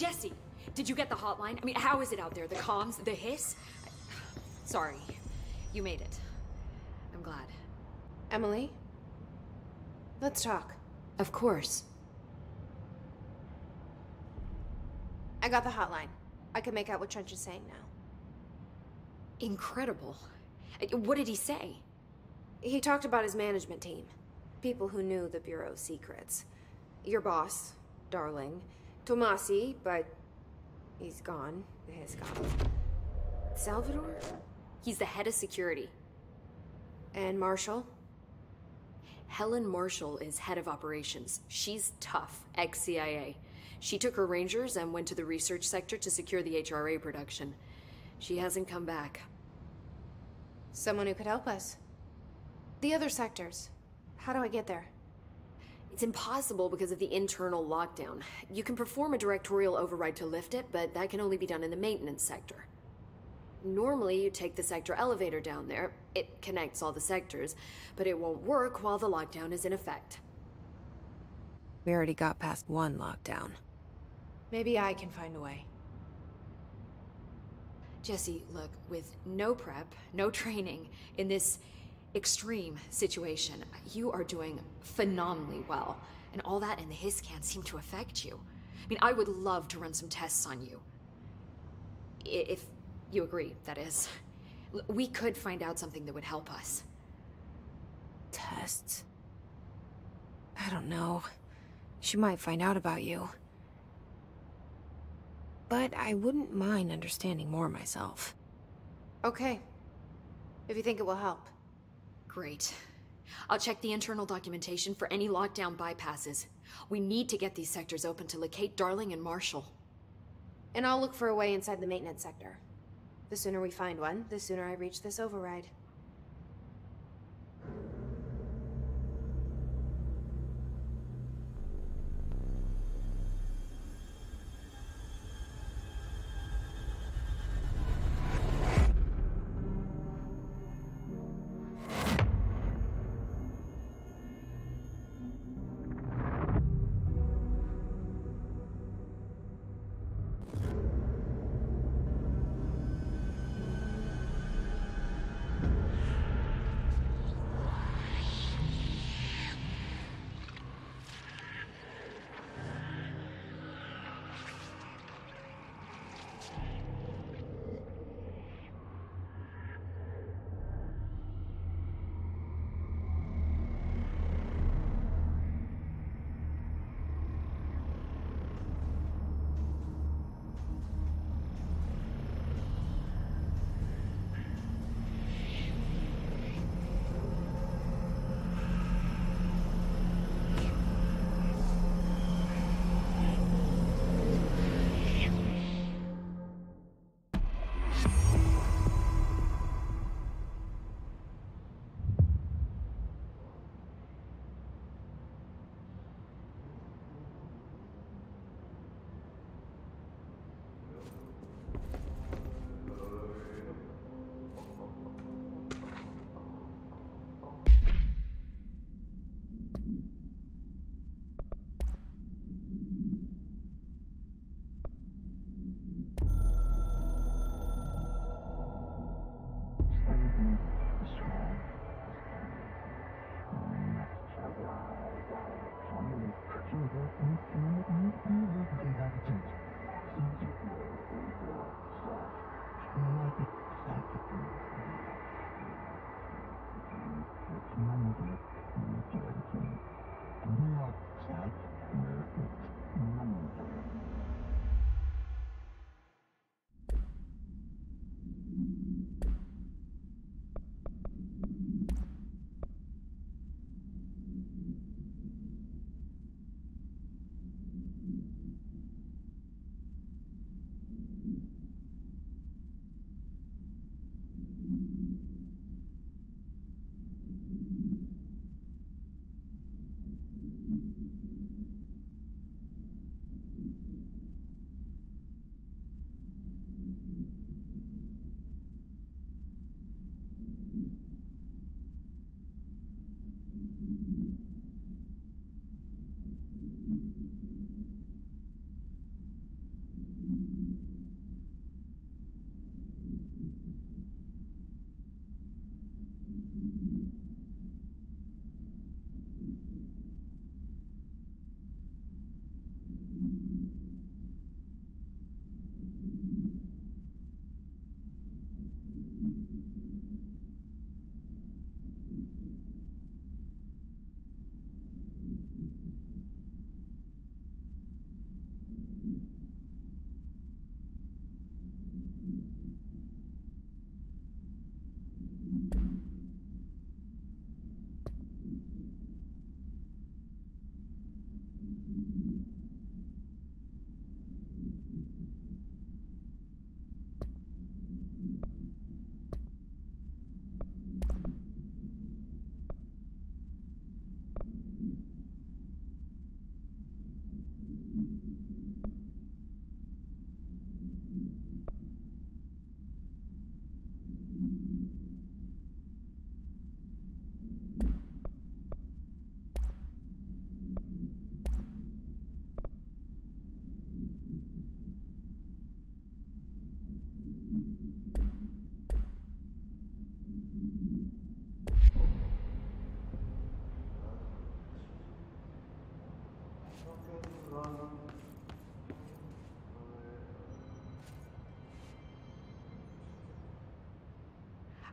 Jesse, did you get the hotline? I mean, how is it out there? The comms, the hiss? Sorry, you made it. I'm glad. Emily? Let's talk. Of course. I got the hotline. I can make out what Trench is saying now. Incredible. What did he say? He talked about his management team. People who knew the Bureau's secrets. Your boss, Darling. Tommasi, but he's gone. He's gone. Salvador? He's the head of security. And Marshall? Helen Marshall is head of operations. She's tough, ex CIA. She took her rangers and went to the research sector to secure the HRA production. She hasn't come back. Someone who could help us. The other sectors. How do I get there? It's impossible because of the internal lockdown. You can perform a directorial override to lift it, but that can only be done in the maintenance sector. Normally, you take the sector elevator down there. It connects all the sectors, but it won't work while the lockdown is in effect. We already got past one lockdown. Maybe I can find a way. Jesse, look, with no prep, no training, in this extreme situation, you are doing phenomenally well. And all that in the hiss can't seem to affect you. I mean, I would love to run some tests on you. If you agree, that is. We could find out something that would help us. Tests? I don't know. She might find out about you. But I wouldn't mind understanding more myself. Okay. If you think it will help. Great. I'll check the internal documentation for any lockdown bypasses. We need to get these sectors open to locate Darling and Marshall. And I'll look for a way inside the maintenance sector. The sooner we find one, the sooner I reach this override.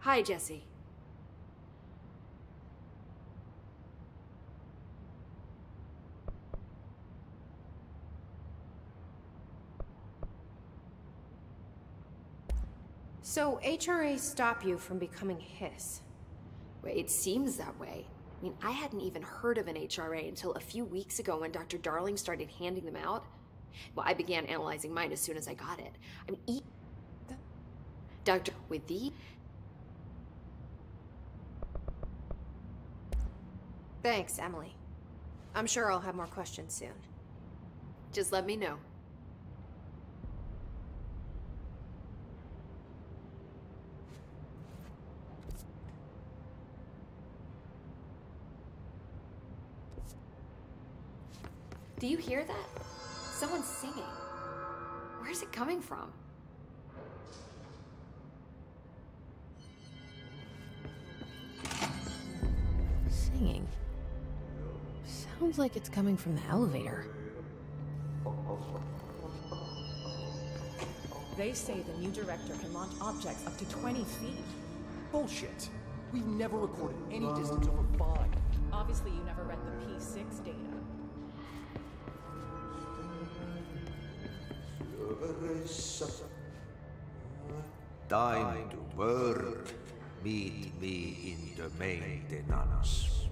Hi, Jesse. So, HRA stop you from becoming hiss? It seems that way. I mean, I hadn't even heard of an HRA until a few weeks ago when Dr. Darling started handing them out. Well, I began analyzing mine as soon as I got it. I mean, e Dr. with the Thanks, Emily. I'm sure I'll have more questions soon. Just let me know. Do you hear that? Someone's singing. Where's it coming from? Sounds like it's coming from the elevator. They say the new director can launch objects up to 20 feet. Bullshit. We've never recorded any distance over five. Obviously, you never read the P6 data. Time to work. Meet me in the main maintenance.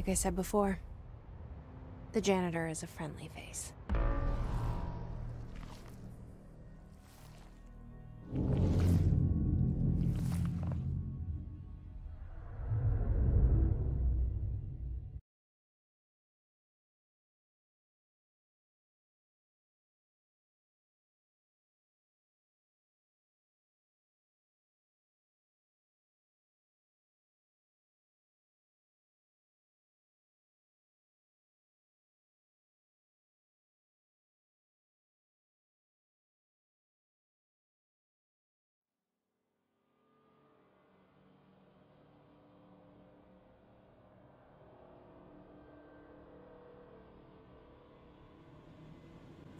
Like I said before, the janitor is a friendly face.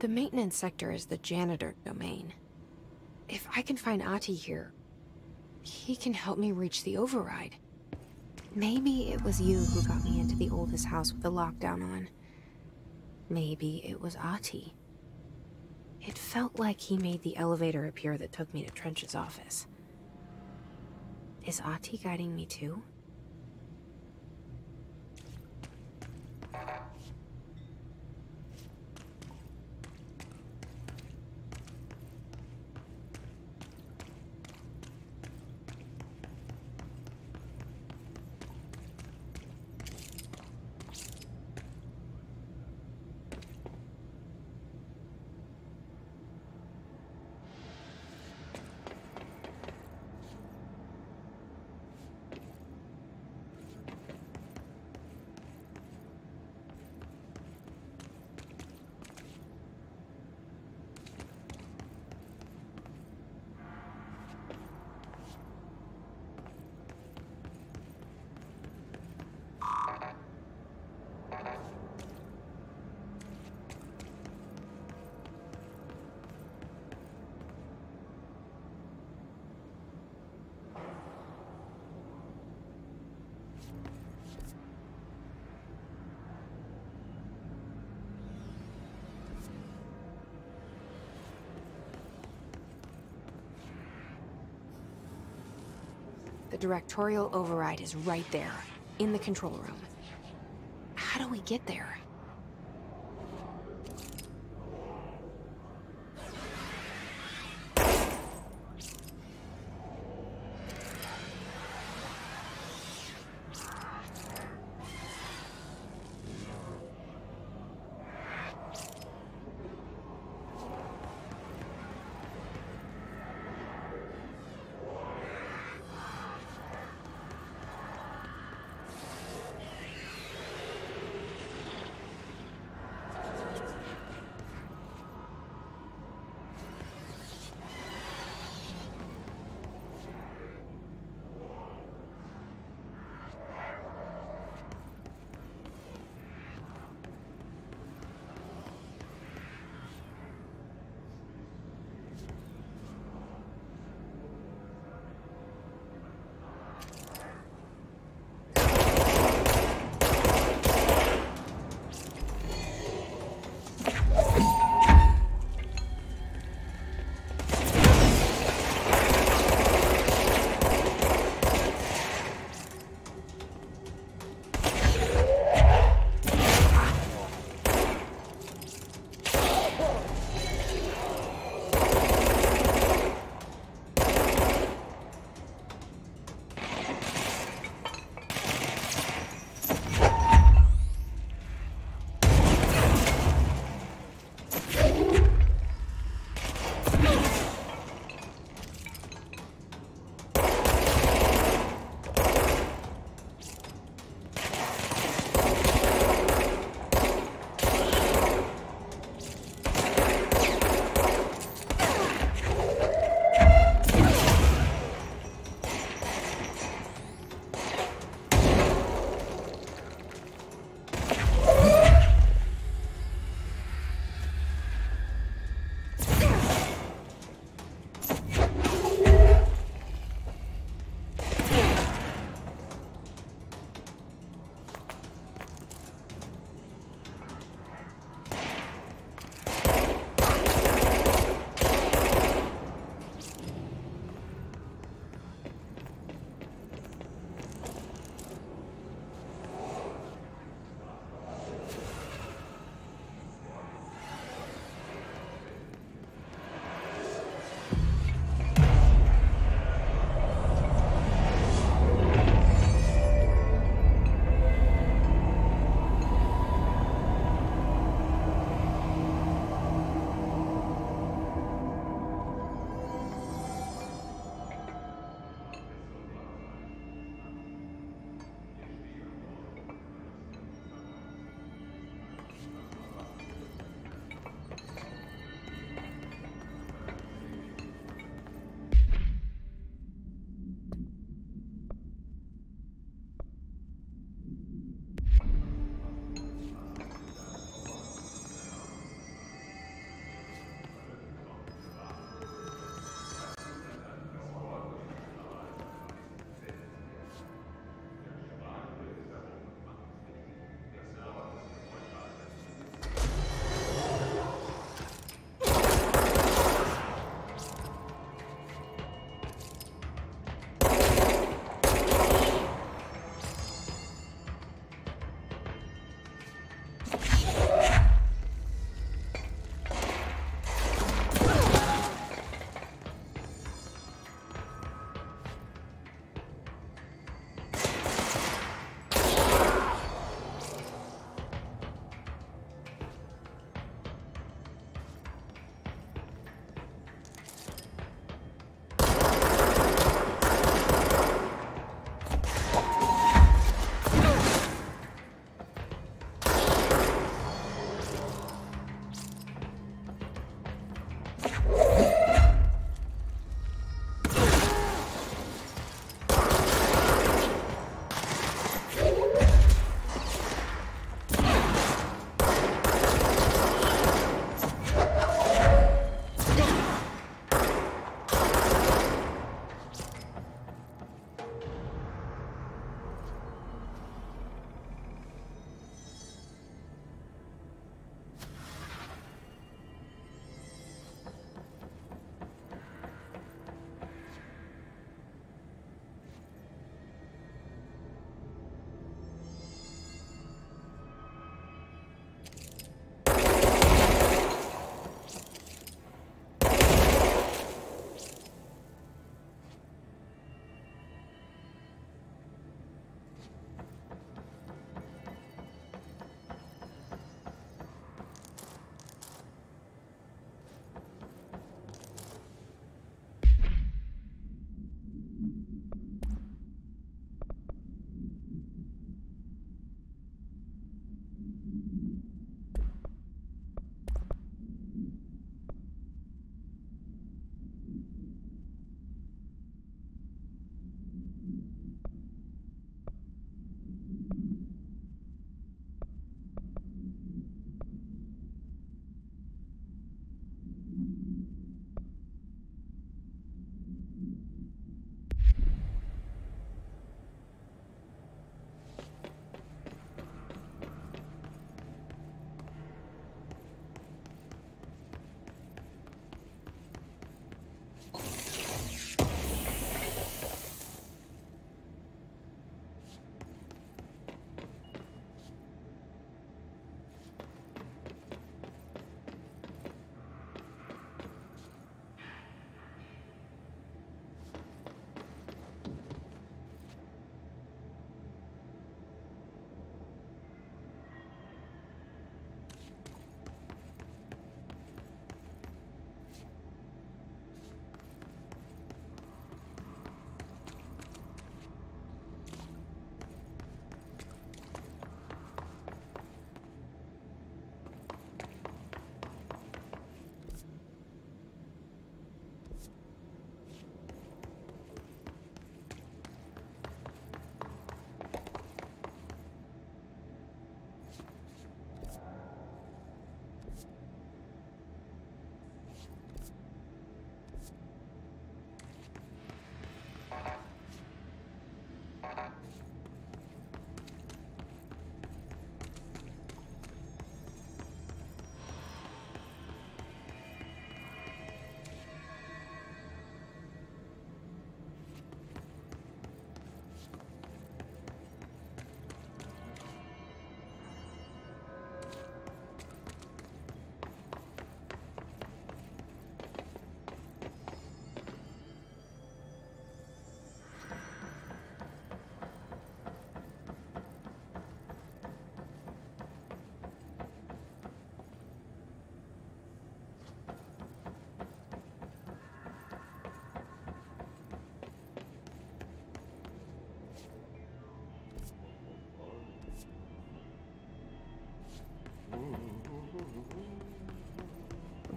The maintenance sector is the janitor domain. If I can find Ahti here, he can help me reach the override. Maybe it was you who got me into the oldest house with the lockdown on. Maybe it was Ahti. It felt like he made the elevator appear that took me to Trench's office. Is Ahti guiding me too? Directorial override is right there, in the control room. How do we get there?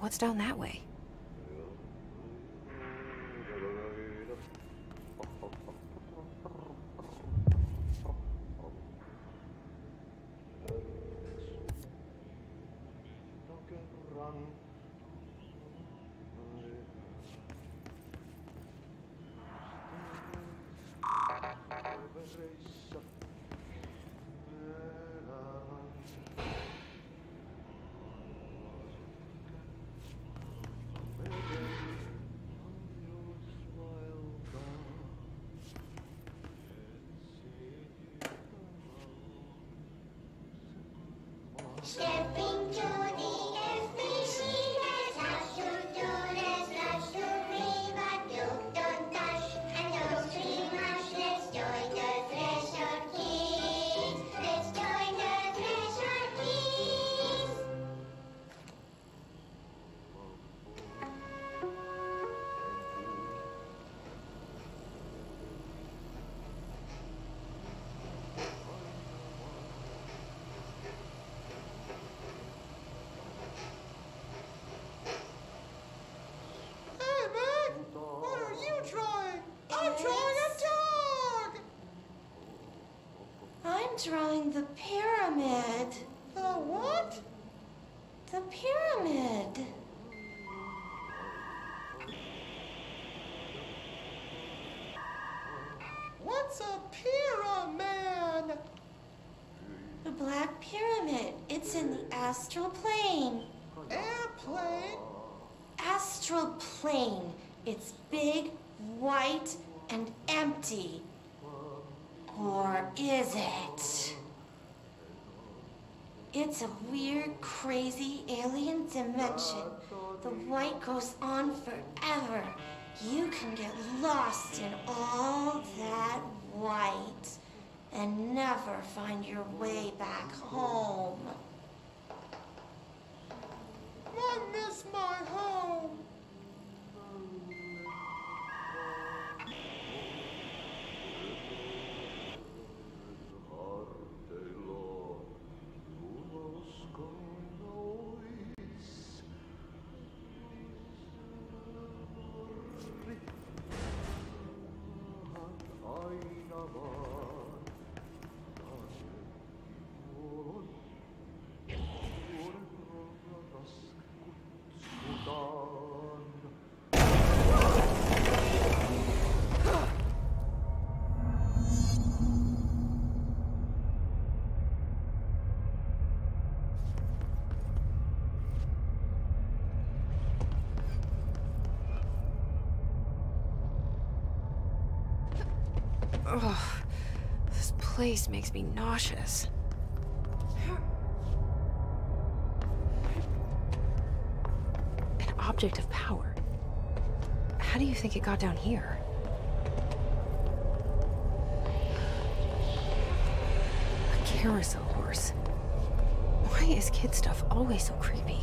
What's down that way? Stepping to drawing the pyramid. The what? The pyramid. What's a pyramid? The Black Pyramid. It's in the astral plane. Airplane? Astral plane. It's big, white, and empty. Or is it? It's a weird, crazy alien dimension. The white goes on forever. You can get lost in all that white and never find your way back home. I miss my home. Place makes me nauseous. An object of power. How do you think it got down here? A carousel horse. Why is kid stuff always so creepy?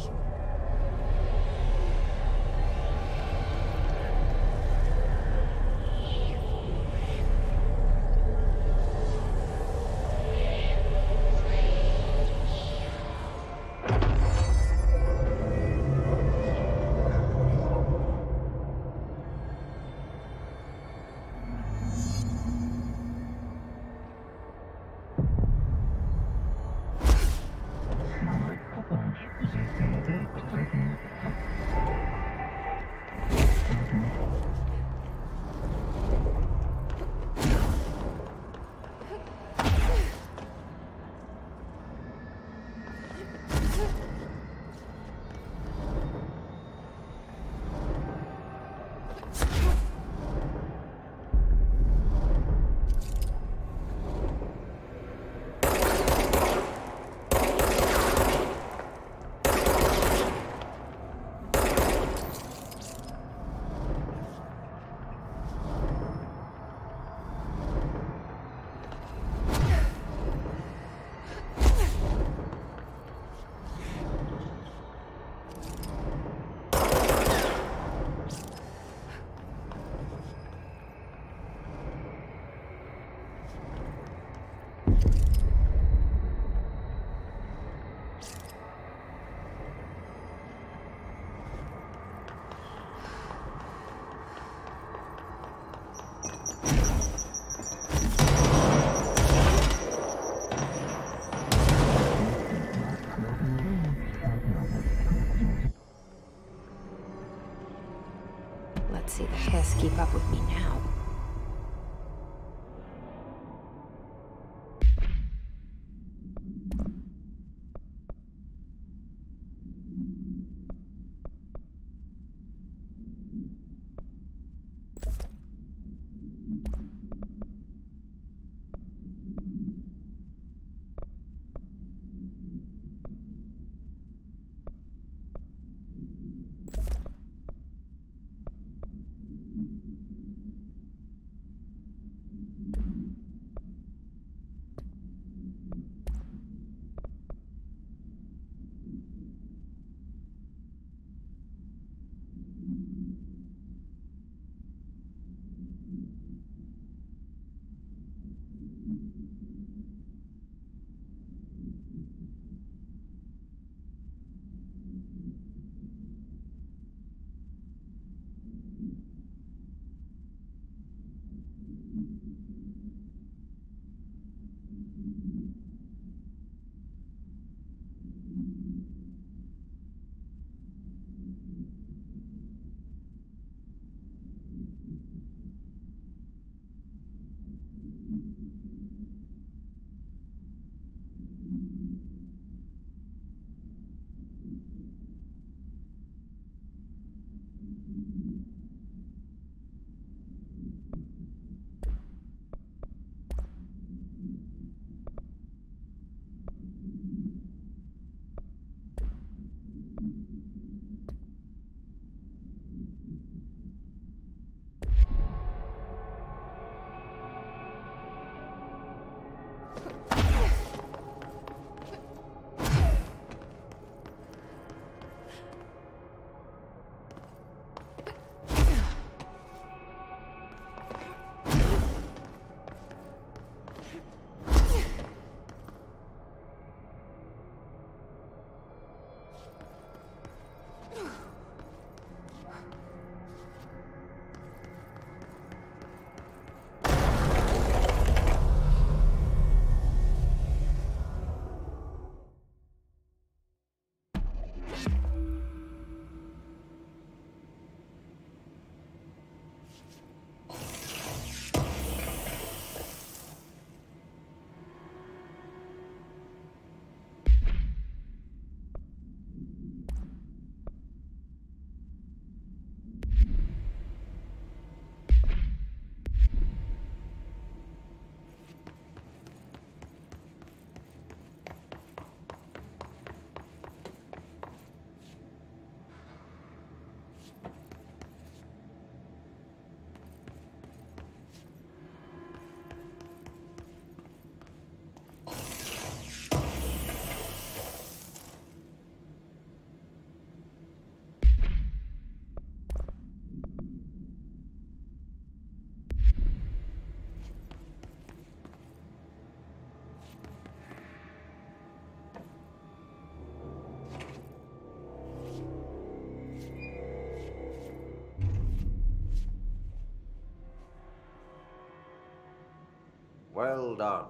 Well done.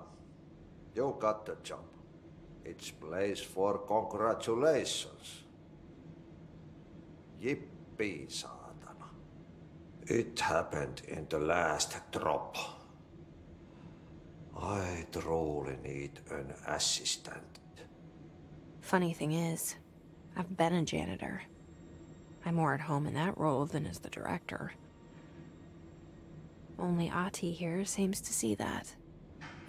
You got the job. It's place for congratulations. Yippee, saatana. It happened in the last drop. I truly need an assistant. Funny thing is, I've been a janitor. I'm more at home in that role than as the director. Only Ahti here seems to see that.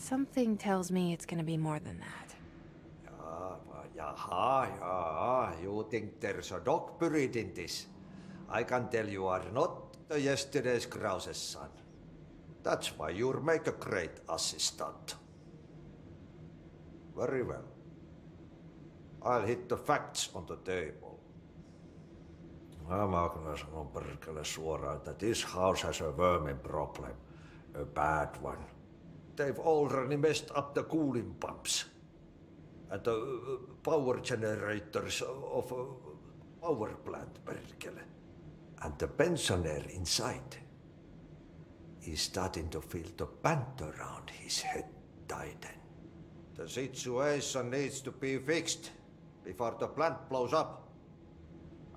Something tells me it's gonna be more than that. Ah, Jaha, yeah, you think there's a dog buried in this? I can tell you are not the yesterday's Krause's son. That's why you'll make a great assistant. Very well. I'll hit the facts on the table. Mä kyllä sanon perkele suoraan, että this house has a vermin problem. A bad one. They've already messed up the cooling pumps. And the uh, power generators of a power plant, perkele. And the pensioner inside is starting to feel the band around his head tighten. The situation needs to be fixed before the plant blows up.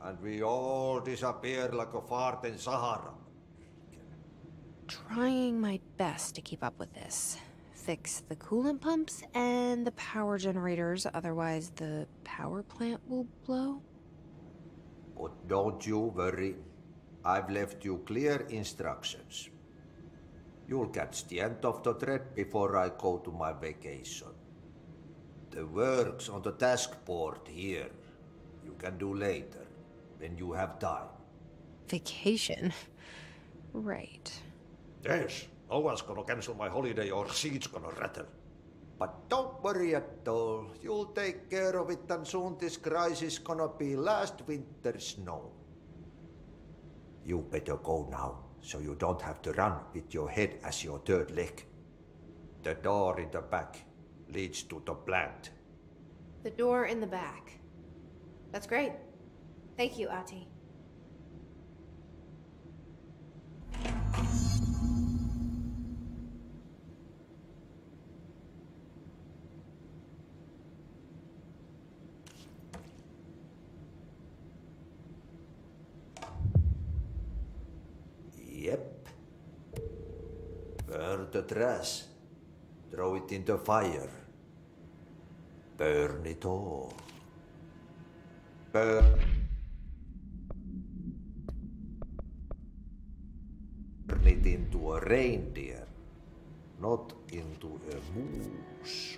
And we all disappear like a fart in Sahara. Trying my best to keep up with this. Fix the coolant pumps and the power generators, otherwise the power plant will blow. But don't you worry. I've left you clear instructions. You'll catch the end of the thread before I go to my vacation. The work's on the task board here. You can do later, when you have time. Vacation? Right. Yes, no one's gonna cancel my holiday or seat's gonna rattle. But don't worry at all. You'll take care of it and soon this crisis gonna be last winter's snow. You better go now, so you don't have to run with your head as your third leg. The door in the back leads to the plant. The door in the back. That's great. Thank you, Ahti. The trash. Throw it in the fire. Burn it all. Burn. Turn it into a reindeer, not into a moose.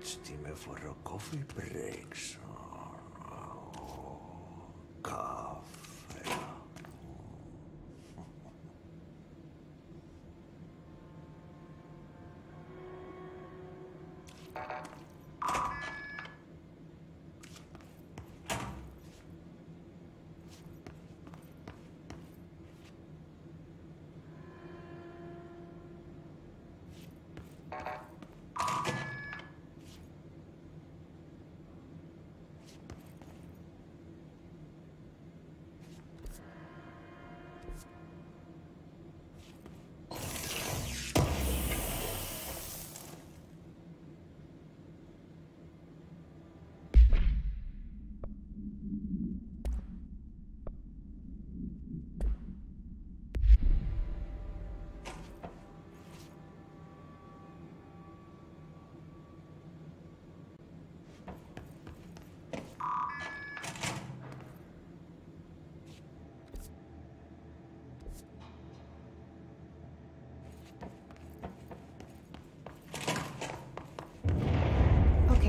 It's time for a coffee break. Oh, Coffee.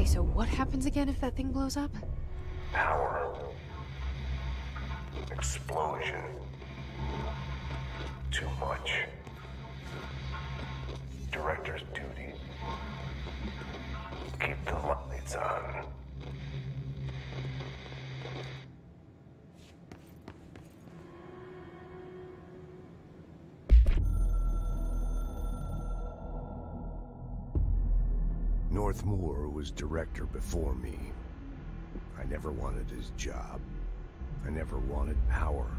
Okay, so what happens again if that thing blows up? Power. Explosion. Too much. Director's duty. Keep the lights on. Was director before me. I never wanted his job. I never wanted power.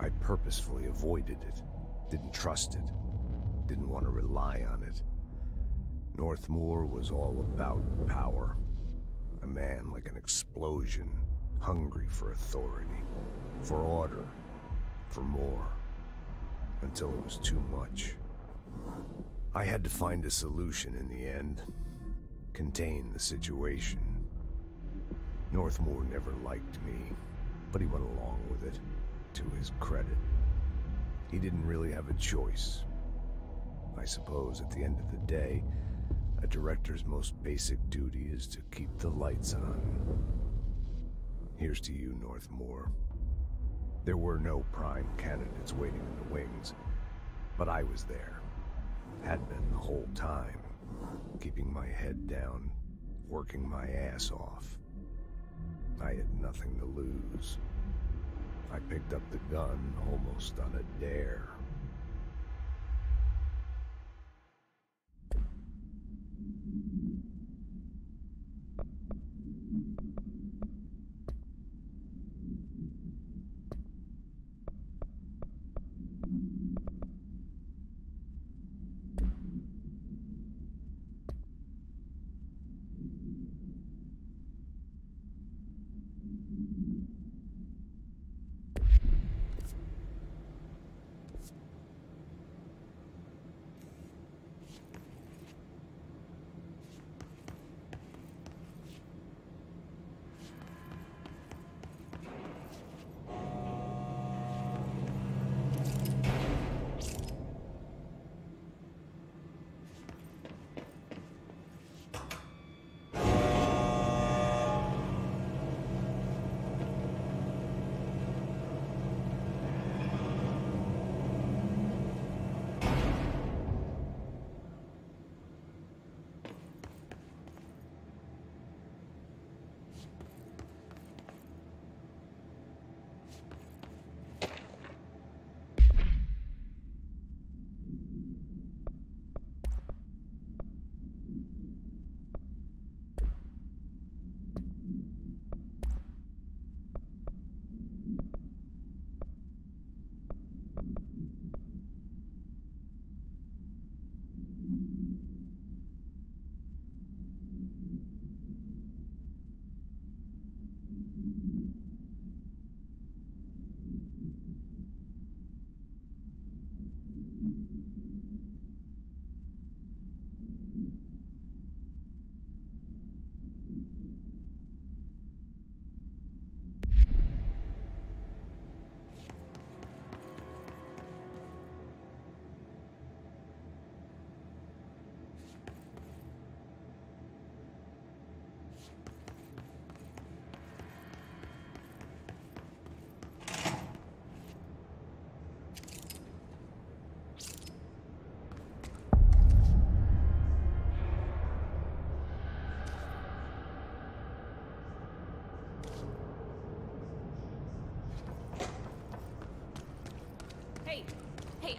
I purposefully avoided it, didn't trust it, didn't want to rely on it. Northmoor was all about power. A man like an explosion, hungry for authority, for order, for more, until it was too much. I had to find a solution in the end, contain the situation. Northmoor never liked me, but he went along with it, to his credit. He didn't really have a choice. I suppose at the end of the day, a director's most basic duty is to keep the lights on. Here's to you, Northmoor. There were no prime candidates waiting in the wings, but I was there. Had been the whole time, keeping my head down, working my ass off. I had nothing to lose. I picked up the gun almost on a dare.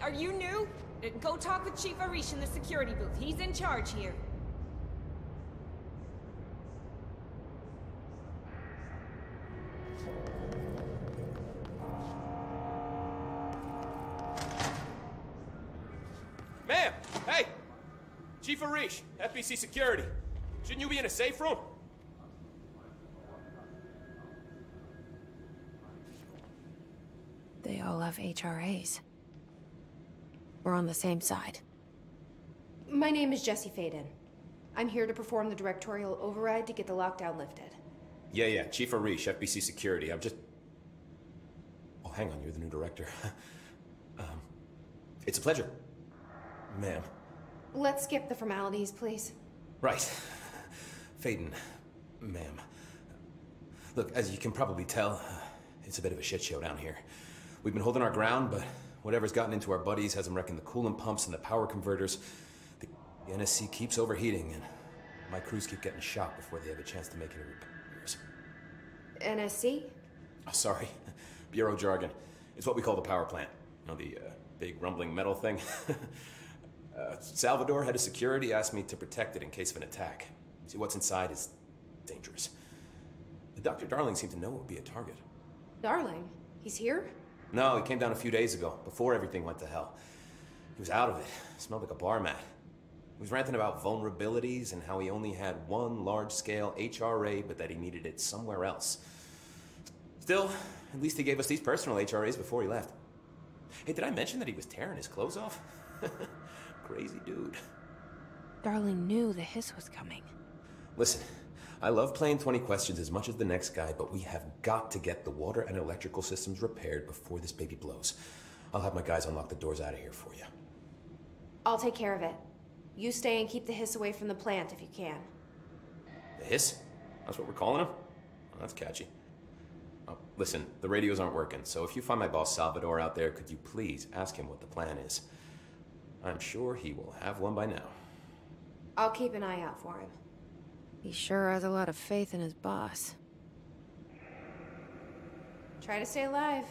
Are you new? Uh, Go talk with Chief Arish in the security booth. He's in charge here. Ma'am! Hey! Chief Arish, FBC Security. Shouldn't you be in a safe room? They all have HRAs. We're on the same side. My name is Jesse Faden. I'm here to perform the directorial override to get the lockdown lifted. Yeah, yeah, Chief Arish, FBC Security. I'm just... Oh, hang on, you're the new director. um, it's a pleasure. Ma'am. Let's skip the formalities, please. Right. Faden, ma'am. Look, as you can probably tell, it's a bit of a shit show down here. We've been holding our ground, but whatever's gotten into our buddies has them wrecking the coolant pumps and the power converters. The NSC keeps overheating, and my crews keep getting shot before they have a chance to make any repairs. NSC? Oh, sorry. Bureau jargon. It's what we call the power plant. You know, the uh, big rumbling metal thing? Uh, Salvador, head of security, asked me to protect it in case of an attack. See, what's inside is dangerous. Dr. Darling seemed to know it would be a target. Darling, he's here? No, he came down a few days ago, before everything went to hell. He was out of it. Smelled like a bar mat. He was ranting about vulnerabilities and how he only had one large-scale HRA, but that he needed it somewhere else. Still, at least he gave us these personal HRAs before he left. Hey, did I mention that he was tearing his clothes off? Crazy dude. Darling knew the hiss was coming. Listen, I love playing 20 questions as much as the next guy, but we have got to get the water and electrical systems repaired before this baby blows. I'll have my guys unlock the doors out of here for you. I'll take care of it. You stay and keep the hiss away from the plant if you can. The hiss? That's what we're calling him? Oh, that's catchy. Oh, listen, the radios aren't working, so if you find my boss Salvador out there, could you please ask him what the plan is? I'm sure he will have one by now. I'll keep an eye out for him. He sure has a lot of faith in his boss. Try to stay alive.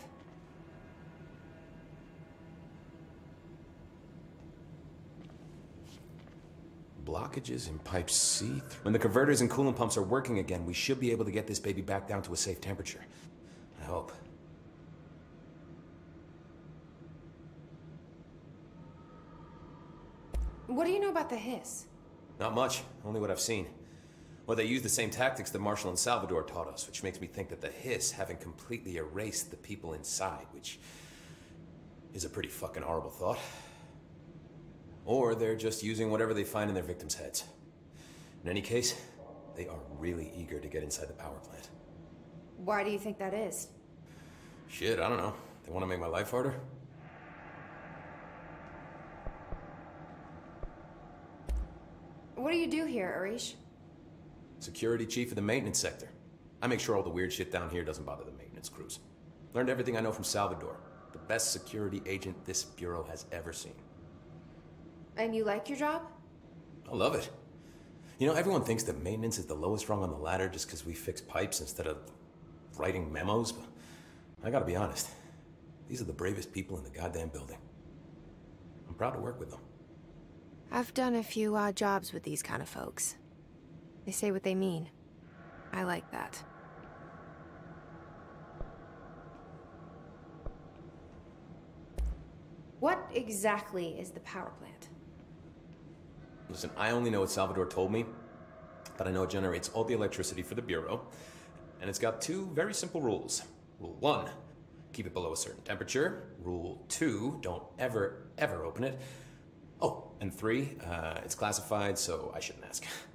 Blockages in pipe C. When the converters and coolant pumps are working again, we should be able to get this baby back down to a safe temperature. I hope. What do you know about the hiss? Not much, only what I've seen. Well, they use the same tactics that Marshall and Salvador taught us, which makes me think that the hiss haven't completely erased the people inside, which is a pretty fucking horrible thought. Or they're just using whatever they find in their victims' heads. In any case, they are really eager to get inside the power plant. Why do you think that is? Shit, I don't know. They want to make my life harder? What do you do here, Arish? Security chief of the maintenance sector. I make sure all the weird shit down here doesn't bother the maintenance crews. Learned everything I know from Salvador, the best security agent this bureau has ever seen. And you like your job? I love it. You know, everyone thinks that maintenance is the lowest rung on the ladder just because we fix pipes instead of writing memos, but I gotta be honest. These are the bravest people in the goddamn building. I'm proud to work with them. I've done a few odd jobs with these kind of folks. They say what they mean. I like that. What exactly is the power plant? Listen, I only know what Salvador told me, but I know it generates all the electricity for the Bureau, and it's got two very simple rules. Rule one, keep it below a certain temperature. Rule two, don't ever, ever open it. Oh, and three, uh, it's classified, so I shouldn't ask.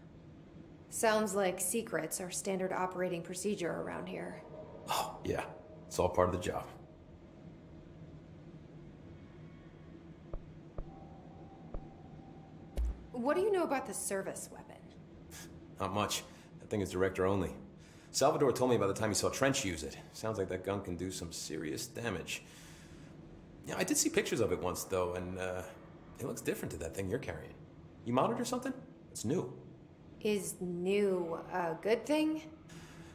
Sounds like secrets are standard operating procedure around here. Oh, yeah, it's all part of the job. What do you know about the service weapon? Not much. That thing is director only. Salvador told me by the time he saw Trench use it. Sounds like that gun can do some serious damage. Yeah, I did see pictures of it once, though, and uh, it looks different to that thing you're carrying. You mounted or something? It's new. Is new a good thing?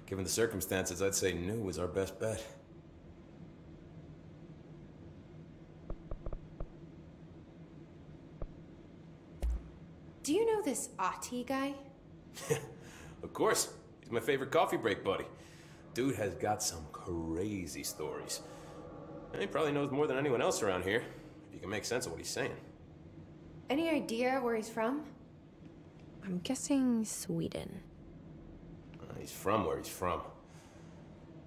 Given the circumstances, I'd say new was our best bet. Do you know this Ahti guy? Of course. He's my favorite coffee break buddy. Dude has got some crazy stories. And he probably knows more than anyone else around here, if you can make sense of what he's saying. Any idea where he's from? I'm guessing Sweden. Uh, He's from where he's from.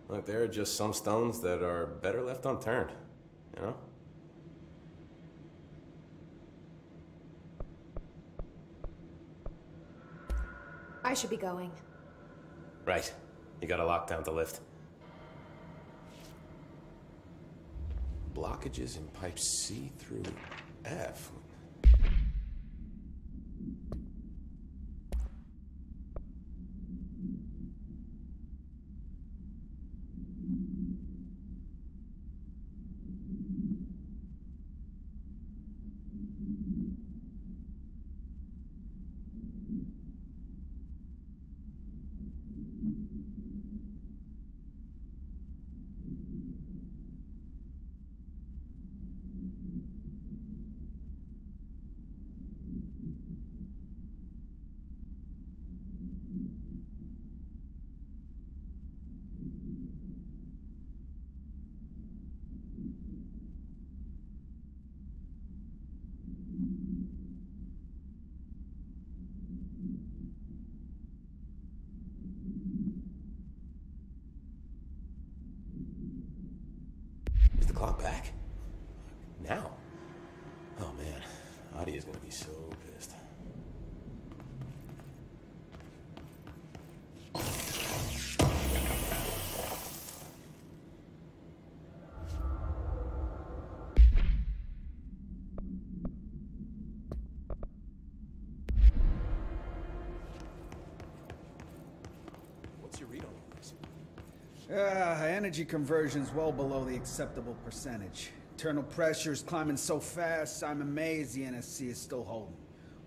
Look, there are just some stones that are better left unturned, you know? I should be going. Right. You got a lockdown to lift. Blockages in pipe C through F. so pissed. Ah, energy conversion's well below the acceptable percentage. Internal pressure is climbing so fast, I'm amazed the NSC is still holding.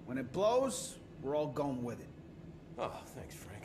When it blows, we're all going with it. Oh, thanks, Frank.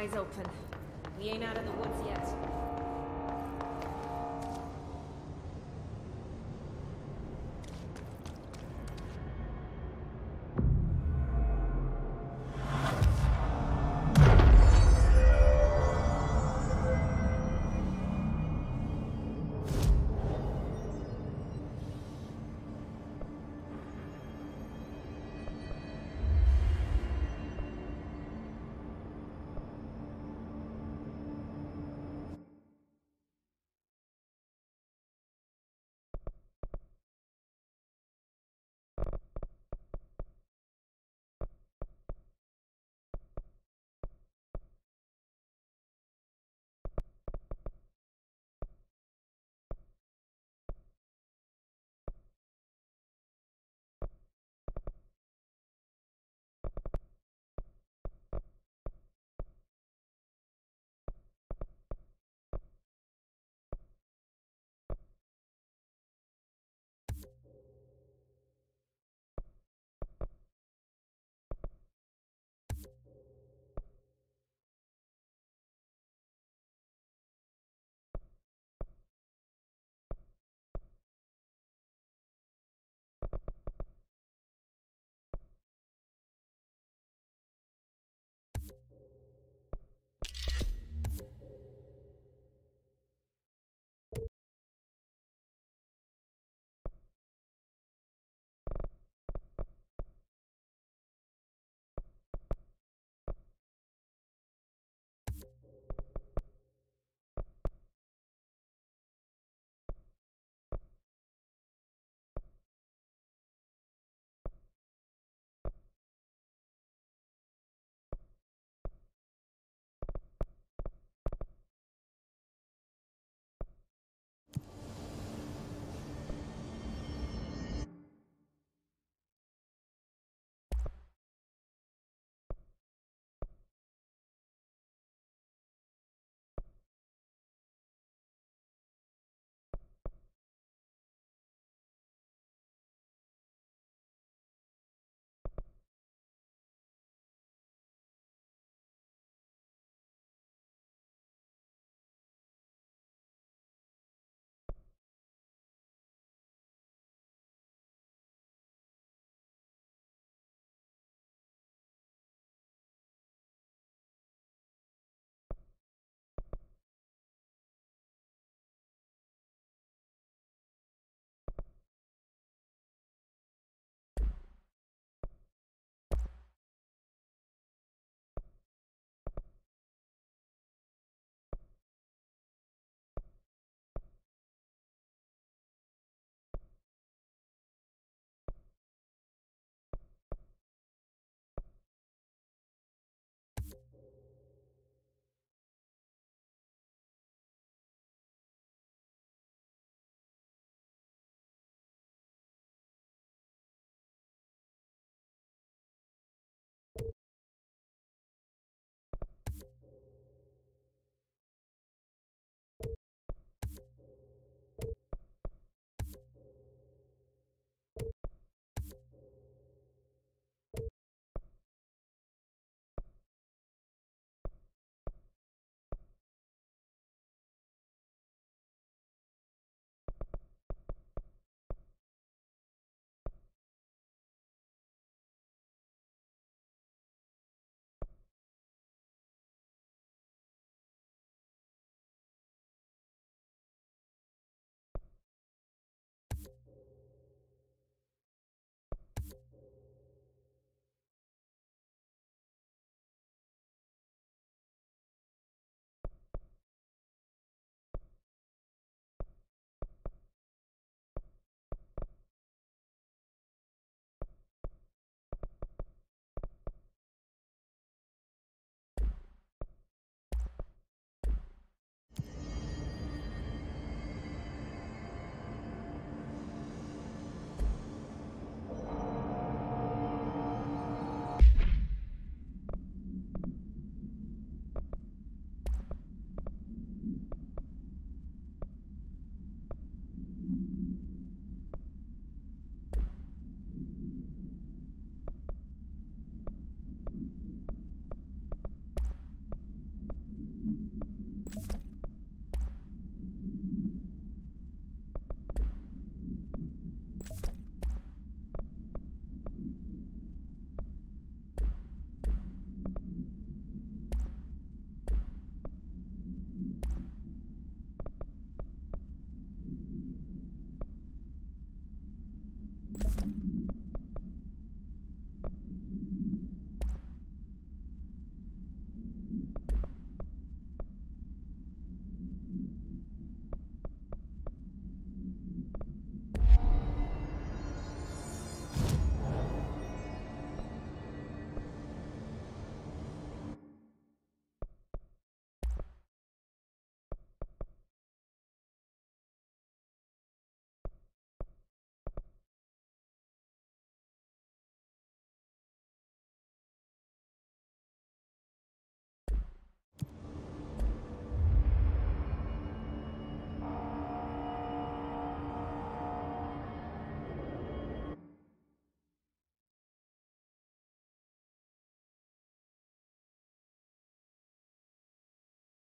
Eyes open. We ain't out of the woods yet.